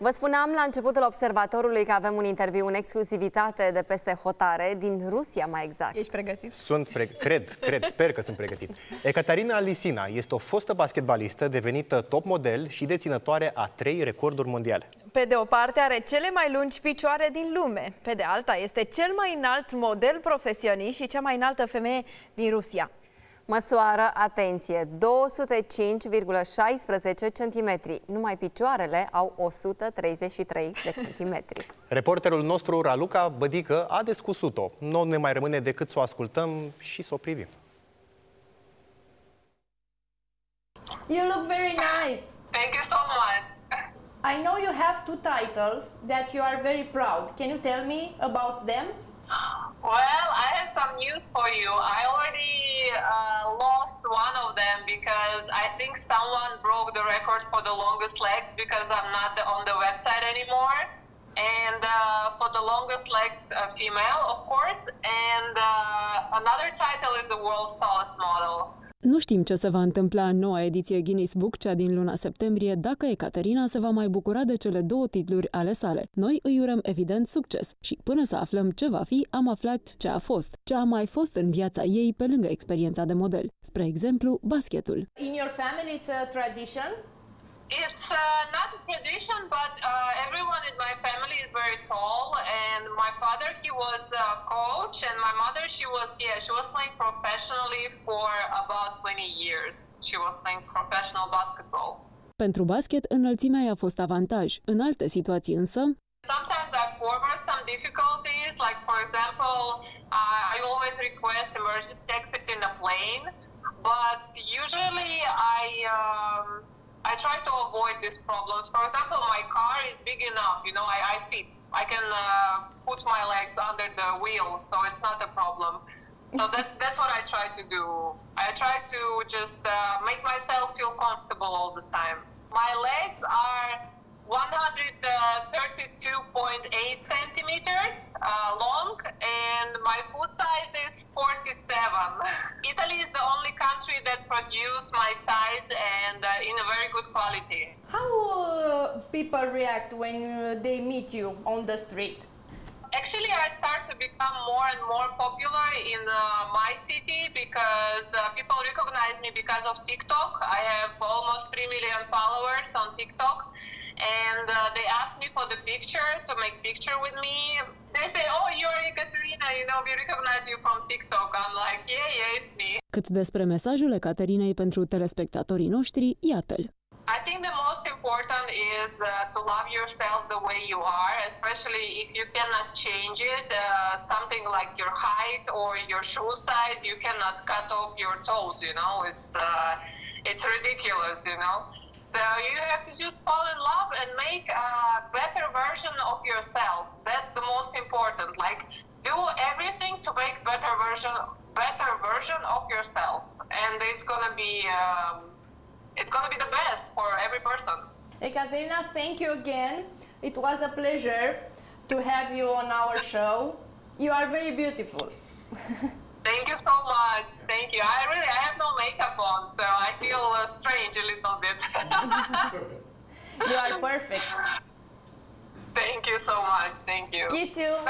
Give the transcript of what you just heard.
Vă spuneam la începutul observatorului că avem un interviu în exclusivitate de peste hotare, din Rusia mai exact. Ești pregătit? Sunt pre- cred, cred, sper că sunt pregătit. Ecaterina Lisina este o fostă basketbalistă devenită top model și deținătoare a trei recorduri mondiale. Pe de o parte are cele mai lungi picioare din lume, pe de alta este cel mai înalt model profesionist și cea mai înaltă femeie din Rusia. Măsoară, atenție, 205,16 cm. Numai picioarele au 133 de centimetri. Reporterul nostru, Raluca Bădică, a descusut-o. Nu ne mai rămâne decât să o ascultăm și să o privim. You look very nice. Thank you so much. I know you have two titles that you are very proud. Can you tell me about them? Well, I have some news for you. I record for the longest legs because I'm not the, on the website anymore. And uh, for the longest legs, uh, female, of course. And uh, another title is the world's tallest model. Nu știm ce se va întâmpla în noua ediție Guinness Book, cea din luna septembrie, dacă Ecaterina se va mai bucura de cele două titluri ale sale. Noi îi urăm evident succes și până să aflăm ce va fi, am aflat ce a fost, ce a mai fost în viața ei pe lângă experiența de model. Spre exemplu, basketul. In your family, it's a tradition. It's uh, not a tradition, but uh, everyone in my family is very tall. And my father, he was a coach, and my mother, she was yeah, she was playing professionally for about 20 years. She was playing professional basketball. Pentru basket, înălțimea i-a fost avantaj. În alte situații însă, Sometimes I forward some difficulties, like for example, uh, I always request emergency exit in a plane, but usually I. Um, I try to avoid these problems. For example, my car is big enough, you know, I, I fit. I can uh, put my legs under the wheel, so it's not a problem. So that's that's what I try to do. I try to just uh, make myself feel comfortable all the time. My legs are 132.8 centimeters uh, long, and my foot size is 47. Italy is the only that produce my size and uh, in a very good quality. How uh, people react when uh, they meet you on the street? Actually, I start to become more and more popular in uh, my city because uh, people recognize me because of TikTok. I have almost 3 million followers on TikTok. And uh, they ask me for the picture to make picture with me. They say, "Oh, you're Ekaterina. You know, we recognize you from TikTok." I'm like, "Yeah, yeah, it's me." cât despre mesajul Ecaterinei pentru telespectatorii noștri, iată-l. I think the most important is uh, to love yourself the way you are, especially if you cannot change it. Uh, something like your height or your shoe size, you cannot cut off your toes. You know, it's uh, it's ridiculous. You know, so you have to just fall in love and make a better version of yourself. That's the most important. Like do everything to make better version better version of yourself, and it's gonna be. Um, it's going to be the best for every person. Ekaterina, thank you again. It was a pleasure to have you on our show. You are very beautiful. Thank you so much. Thank you. I really I have no makeup on, so I feel uh, strange a little bit. You are perfect. Thank you so much. Thank you. Kiss you.